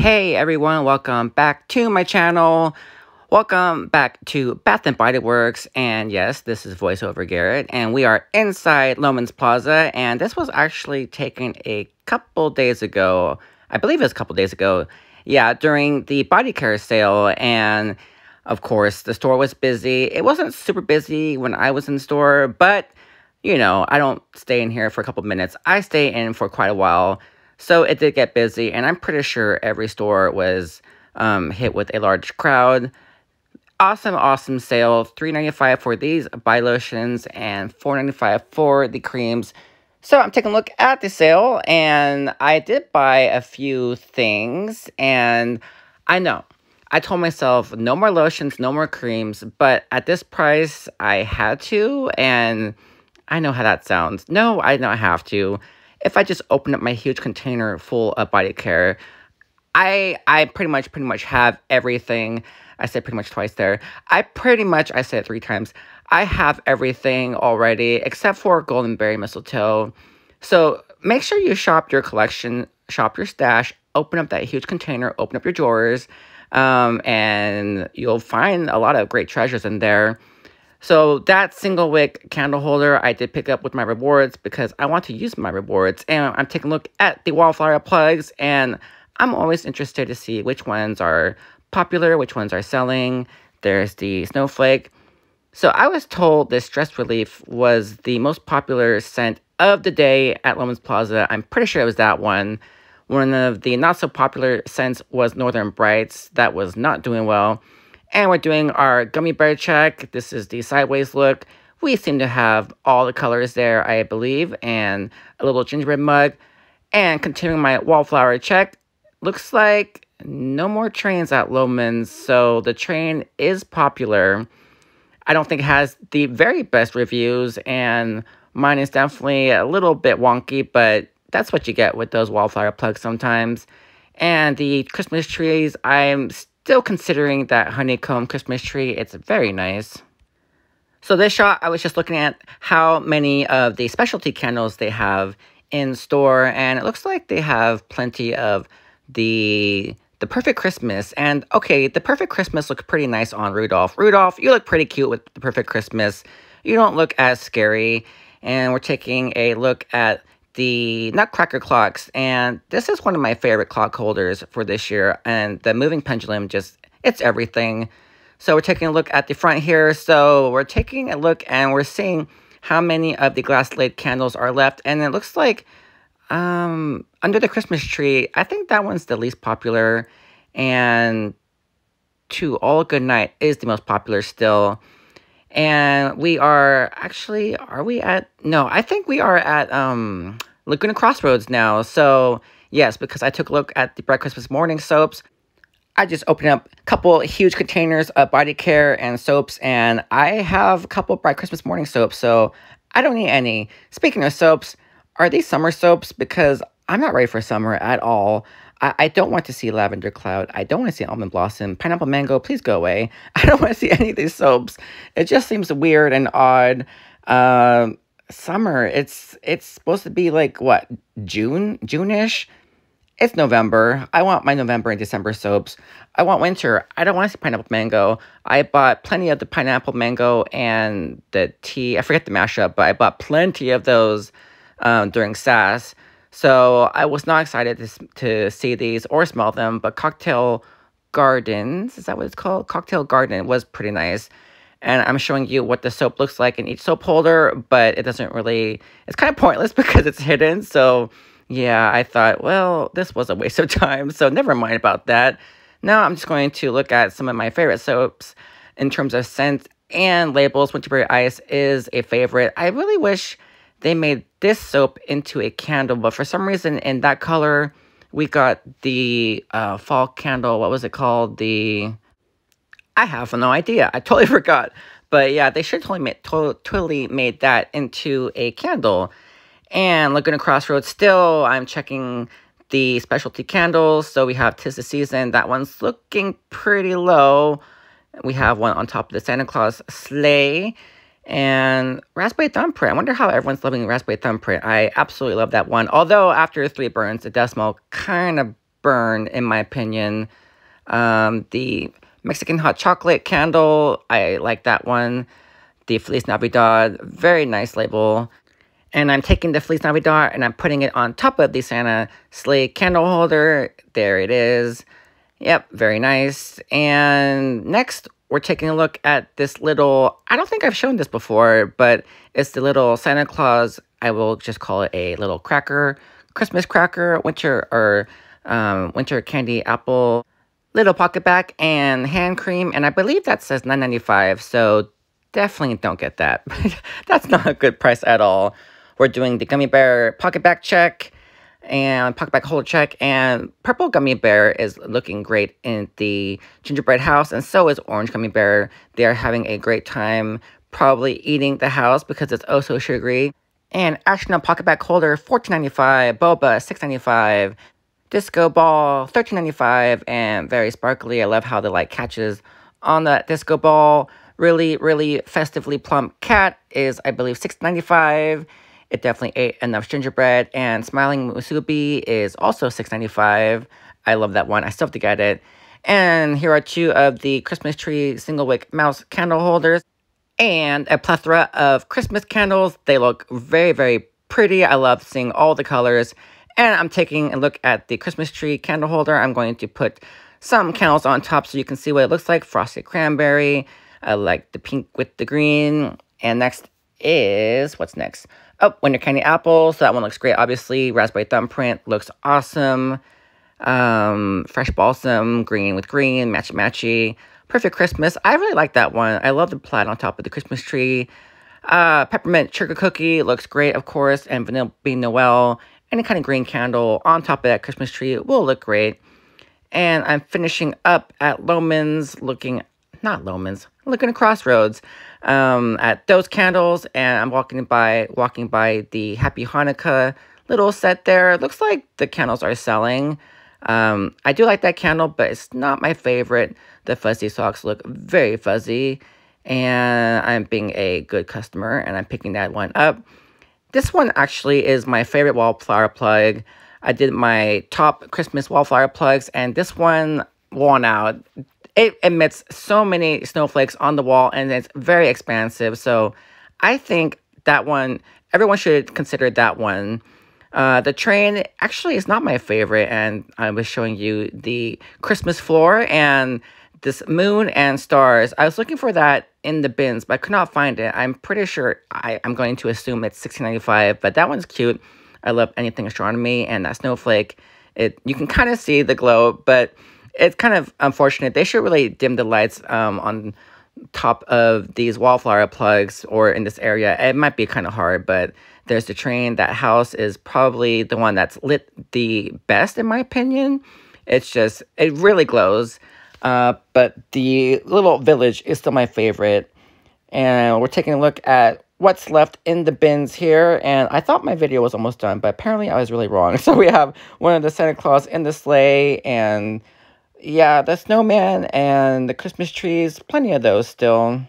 Hey everyone, welcome back to my channel. Welcome back to Bath and Body Works, and yes, this is voiceover Garrett, and we are inside Loehmann's Plaza, and this was actually taken a couple days ago. I believe it was a couple days ago. Yeah, during the body care sale, and of course, the store was busy. It wasn't super busy when I was in store, but you know, I don't stay in here for a couple minutes. I stay in for quite a while so it did get busy, and I'm pretty sure every store was um, hit with a large crowd. Awesome, awesome sale. $3.95 for these buy lotions and $4.95 for the creams. So I'm taking a look at the sale, and I did buy a few things, and I know. I told myself no more lotions, no more creams, but at this price, I had to, and I know how that sounds. No, I don't have to if I just open up my huge container full of body care, I I pretty much pretty much have everything. I said pretty much twice there. I pretty much I said three times. I have everything already except for golden berry mistletoe. So make sure you shop your collection, shop your stash, open up that huge container, open up your drawers, um, and you'll find a lot of great treasures in there. So that single wick candle holder I did pick up with my rewards because I want to use my rewards. And I'm taking a look at the wallflower plugs and I'm always interested to see which ones are popular, which ones are selling. There's the snowflake. So I was told this stress relief was the most popular scent of the day at Loehmann's Plaza. I'm pretty sure it was that one. One of the not so popular scents was Northern Brights. That was not doing well. And we're doing our gummy bear check. This is the sideways look. We seem to have all the colors there, I believe, and a little gingerbread mug. And continuing my wallflower check, looks like no more trains at Loehmann's, so the train is popular. I don't think it has the very best reviews, and mine is definitely a little bit wonky, but that's what you get with those wallflower plugs sometimes. And the Christmas trees, I'm Still considering that honeycomb Christmas tree, it's very nice. So this shot, I was just looking at how many of the specialty candles they have in store, and it looks like they have plenty of the the perfect Christmas. And okay, the perfect Christmas looks pretty nice on Rudolph. Rudolph, you look pretty cute with the perfect Christmas. You don't look as scary. And we're taking a look at the Nutcracker clocks, and this is one of my favorite clock holders for this year. And the moving pendulum just, it's everything. So we're taking a look at the front here. So we're taking a look and we're seeing how many of the glass lid candles are left. And it looks like um, under the Christmas tree, I think that one's the least popular. And to All Good Night is the most popular still. And we are actually, are we at, no, I think we are at um, Laguna Crossroads now. So, yes, because I took a look at the Bright Christmas Morning soaps. I just opened up a couple huge containers of body care and soaps, and I have a couple Bright Christmas Morning soaps, so I don't need any. Speaking of soaps, are these summer soaps? Because I'm not ready for summer at all. I, I don't want to see Lavender Cloud. I don't want to see Almond Blossom. Pineapple Mango, please go away. I don't want to see any of these soaps. It just seems weird and odd. Um, summer, it's it's supposed to be like, what, June? June-ish? It's November. I want my November and December soaps. I want winter. I don't want to see pineapple mango. I bought plenty of the pineapple mango and the tea. I forget the mashup, but I bought plenty of those um, during SAS. So I was not excited to, to see these or smell them, but Cocktail Gardens, is that what it's called? Cocktail Garden was pretty nice. And I'm showing you what the soap looks like in each soap holder, but it doesn't really, it's kind of pointless because it's hidden. So yeah, I thought, well, this was a waste of time, so never mind about that. Now I'm just going to look at some of my favorite soaps in terms of scent and labels. Winterberry Ice is a favorite. I really wish they made this soap into a candle, but for some reason in that color, we got the uh, fall candle. What was it called? The I have no idea. I totally forgot. But yeah, they should totally made, totally made that into a candle. And Laguna Crossroads, still, I'm checking the specialty candles. So we have Tis the Season. That one's looking pretty low. We have one on top of the Santa Claus sleigh. And Raspberry Thumbprint. I wonder how everyone's loving Raspberry Thumbprint. I absolutely love that one. Although after three burns, the smell kind of burned, in my opinion. Um, the Mexican hot chocolate candle, I like that one. The Feliz Navidad, very nice label. And I'm taking the Feliz Navidad and I'm putting it on top of the Santa sleigh candle holder. There it is. Yep, very nice. And next, we're taking a look at this little, I don't think I've shown this before, but it's the little Santa Claus, I will just call it a little cracker, Christmas cracker, winter or um, winter candy apple, little PocketBac and hand cream. And I believe that says $9.95, so definitely don't get that. That's not a good price at all. We're doing the gummy bear PocketBac check and PocketBac holder check. And purple gummy bear is looking great in the gingerbread house. And so is orange gummy bear. They are having a great time probably eating the house because it's oh so sugary. And astronaut PocketBac holder, $14.95. Boba, $6.95. Disco ball, $13.95. And very sparkly. I love how the light catches on that disco ball. Really, really festively plump cat is, I believe, $6.95. It definitely ate enough gingerbread. And Smiling Musubi is also $6.95. I love that one. I still have to get it. And here are two of the Christmas tree single wick mouse candle holders. And a plethora of Christmas candles. They look very, very pretty. I love seeing all the colors. And I'm taking a look at the Christmas tree candle holder. I'm going to put some candles on top so you can see what it looks like. Frosted cranberry. I like the pink with the green. And next is, what's next? Oh, Winter Candy Apple. So that one looks great, obviously. Raspberry Thumbprint looks awesome. Um, Fresh Balsam, green with green, matchy matchy. Perfect Christmas. I really like that one. I love the plaid on top of the Christmas tree. Uh, peppermint sugar cookie looks great, of course. And Vanilla Bean Noel. Any kind of green candle on top of that Christmas tree will look great. And I'm finishing up at Loehmann's, looking, not Loehmann's, looking at Crossroads um, at those candles, and I'm walking by walking by the Happy Hanukkah little set there. It looks like the candles are selling. Um, I do like that candle, but it's not my favorite. The fuzzy socks look very fuzzy, and I'm being a good customer, and I'm picking that one up. This one actually is my favorite wallflower plug. I did my top Christmas wallflower plugs, and this one won out it emits so many snowflakes on the wall and it's very expansive. So I think that one, everyone should consider that one. Uh, the train actually is not my favorite, and I was showing you the Christmas floor and this moon and stars. I was looking for that in the bins, but I could not find it. I'm pretty sure I, I'm going to assume it's $16.95, but that one's cute. I love anything astronomy, and that snowflake, it you can kind of see the glow, but it's kind of unfortunate. They should really dim the lights um, on top of these wallflower plugs or in this area. It might be kind of hard, but there's the train. That house is probably the one that's lit the best, in my opinion. It's just, it really glows. Uh, but the little village is still my favorite. And we're taking a look at what's left in the bins here. And I thought my video was almost done, but apparently I was really wrong. So we have one of the Santa Claus in the sleigh and yeah, the snowman and the Christmas trees, plenty of those still.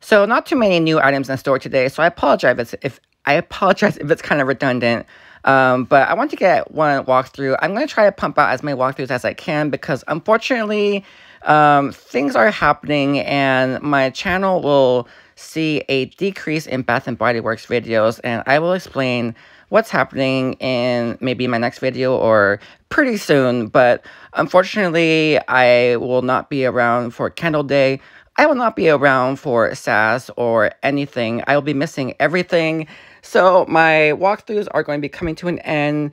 So not too many new items in store today, so I apologize if, if I apologize if it's kind of redundant. Um, but I want to get one walkthrough. I'm going to try to pump out as many walkthroughs as I can because unfortunately, um, things are happening and my channel will see a decrease in Bath & Body Works videos and I will explain what's happening in maybe my next video or pretty soon. But unfortunately, I will not be around for Candle Day. I will not be around for SAS or anything. I will be missing everything. So my walkthroughs are going to be coming to an end.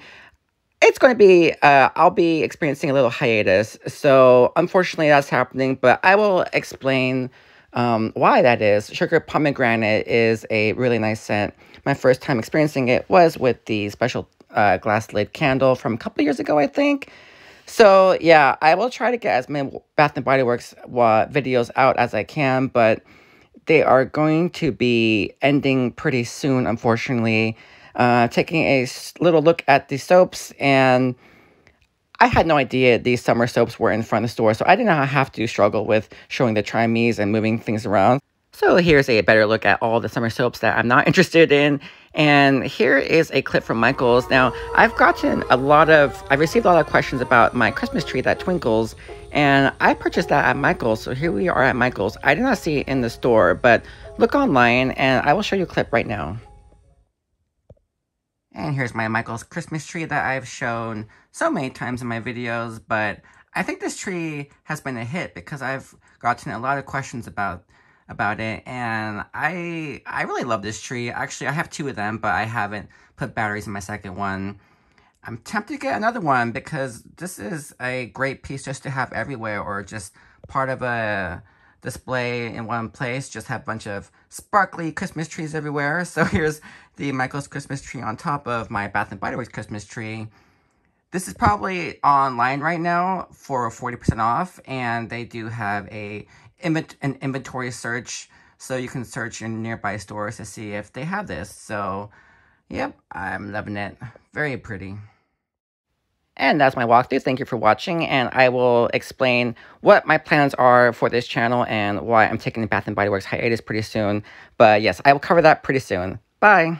It's going to be, uh, I'll be experiencing a little hiatus. So unfortunately, that's happening. But I will explain um, why that is. Sugar Pomegranate is a really nice scent. My first time experiencing it was with the special uh, glass lid candle from a couple years ago, I think. So yeah, I will try to get as many Bath and Body Works uh, videos out as I can, but they are going to be ending pretty soon, unfortunately. Uh, taking a little look at the soaps, and I had no idea these summer soaps were in front of the store, so I did not have to struggle with showing the Try Me's and moving things around. So here's a better look at all the summer soaps that I'm not interested in. And here is a clip from Michaels. Now, I've gotten a lot of, I've received a lot of questions about my Christmas tree that twinkles. And I purchased that at Michaels. So here we are at Michaels. I did not see it in the store, but look online and I will show you a clip right now. And here's my Michaels Christmas tree that I've shown so many times in my videos, but I think this tree has been a hit because I've gotten a lot of questions about about it and I I really love this tree. Actually, I have two of them, but I haven't put batteries in my second one. I'm tempted to get another one because this is a great piece just to have everywhere or just part of a display in one place. Just have a bunch of sparkly Christmas trees everywhere. So here's the Michael's Christmas tree on top of my Bath & Body Works Christmas tree. This is probably online right now for 40% off, and they do have a an inventory search so you can search in nearby stores to see if they have this. So, yep, I'm loving it. Very pretty. And that's my walkthrough. Thank you for watching, and I will explain what my plans are for this channel and why I'm taking the Bath & Body Works hiatus pretty soon. But yes, I will cover that pretty soon. Bye!